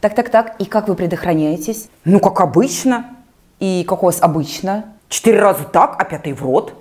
Так-так-так, и как вы предохраняетесь? Ну, как обычно. И как у вас обычно? Четыре раза так, а пятый в рот.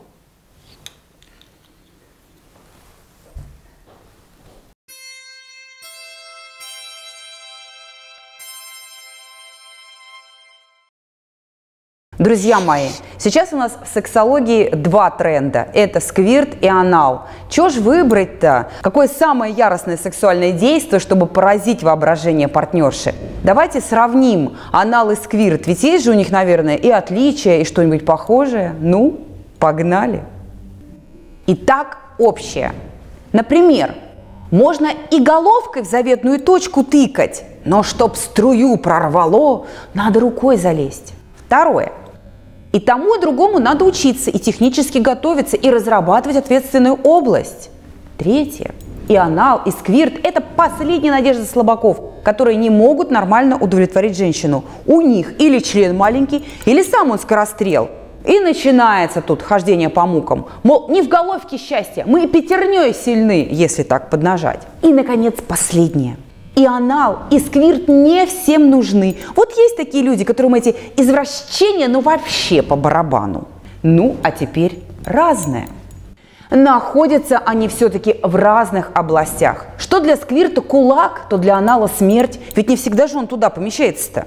Друзья мои, сейчас у нас в сексологии два тренда. Это сквирт и анал. Чего ж выбрать-то? Какое самое яростное сексуальное действие, чтобы поразить воображение партнерши? Давайте сравним анал и сквирт. Ведь есть же у них, наверное, и отличия, и что-нибудь похожее. Ну, погнали. Итак, общее. Например, можно и головкой в заветную точку тыкать, но чтоб струю прорвало, надо рукой залезть. Второе. И тому и другому надо учиться, и технически готовиться, и разрабатывать ответственную область. Третье. И анал, и сквирт – это последняя надежда слабаков, которые не могут нормально удовлетворить женщину. У них или член маленький, или сам он скорострел. И начинается тут хождение по мукам. Мол, не в головке счастья, мы и пятерней сильны, если так поднажать. И, наконец, последнее – и анал, и сквирт не всем нужны. Вот есть такие люди, которым эти извращения, ну вообще по барабану. Ну, а теперь разное. Находятся они все-таки в разных областях. Что для сквирта кулак, то для анала смерть. Ведь не всегда же он туда помещается-то.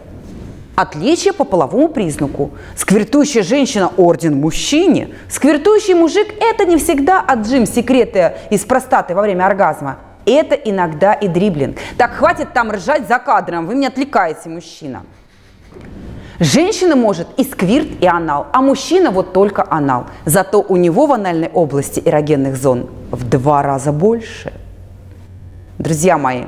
Отличие по половому признаку. Сквиртующая женщина – орден мужчине. Сквиртующий мужик – это не всегда отжим секреты из простаты во время оргазма – это иногда и дриблинг. Так, хватит там ржать за кадром, вы меня отвлекаете, мужчина. Женщина может и сквирт, и анал, а мужчина вот только анал. Зато у него в анальной области эрогенных зон в два раза больше. Друзья мои,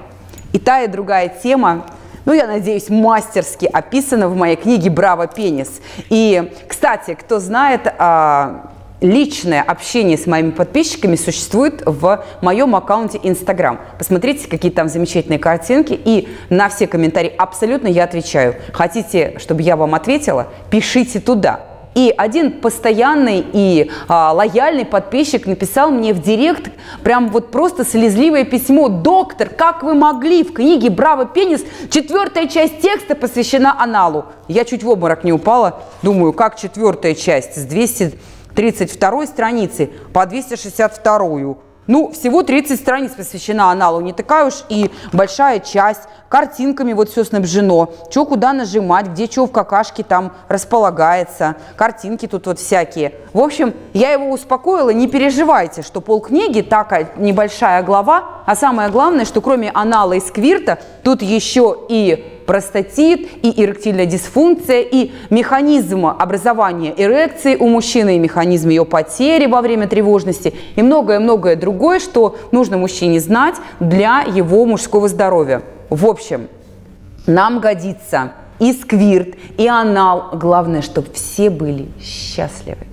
и та, и другая тема ну, я надеюсь, мастерски описана в моей книге «Браво, пенис». И, кстати, кто знает, а, личное общение с моими подписчиками существует в моем аккаунте Instagram. Посмотрите, какие там замечательные картинки, и на все комментарии абсолютно я отвечаю. Хотите, чтобы я вам ответила? Пишите туда. И один постоянный и а, лояльный подписчик написал мне в директ прям вот просто слезливое письмо. Доктор, как вы могли? В книге «Браво, пенис» четвертая часть текста посвящена аналу. Я чуть в обморок не упала. Думаю, как четвертая часть с 200 32 страницы по 262. Ну, всего 30 страниц посвящена аналу, не такая уж и большая часть. Картинками вот все снабжено. Что куда нажимать, где что в какашке там располагается. Картинки тут вот всякие. В общем, я его успокоила, не переживайте, что полкниги такая небольшая глава. А самое главное, что кроме анала и сквирта, тут еще и простатит, и эректильная дисфункция, и механизм образования эрекции у мужчины, и механизм ее потери во время тревожности, и многое-многое другое, что нужно мужчине знать для его мужского здоровья. В общем, нам годится и сквирт, и анал. Главное, чтобы все были счастливы.